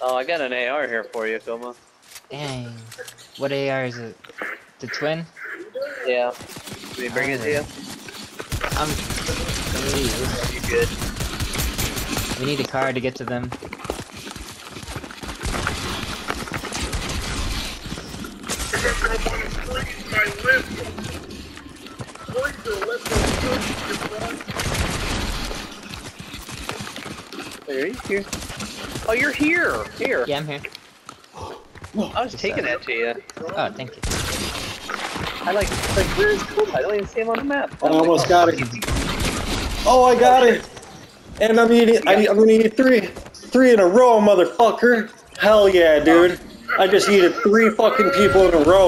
Oh, I got an AR here for you, Coma. Dang. What AR is it? The twin? Yeah. Did he bring it to you? Um. You good? We need a car to get to them. Are you here? Oh, you're here! Here! Yeah, I'm here. I was taking that to you. Oh, thank you. I like, like, where's Coma? I don't even see him on the map. I almost got it. Oh, I got it. And I'm eating. I, I'm gonna eat three, three in a row, motherfucker. Hell yeah, dude. I just eated three fucking people in a row.